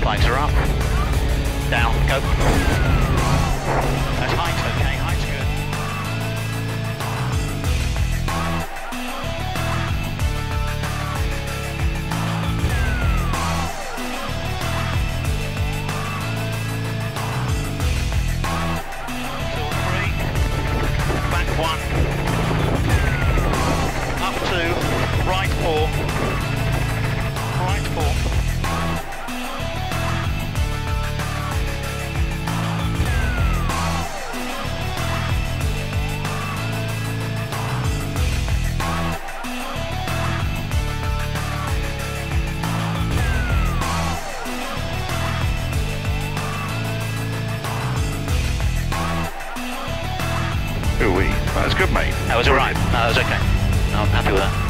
Flags are up. Down, go. Ooh wee. That's good, mate. That was alright. No, that was okay. I'm happy with that.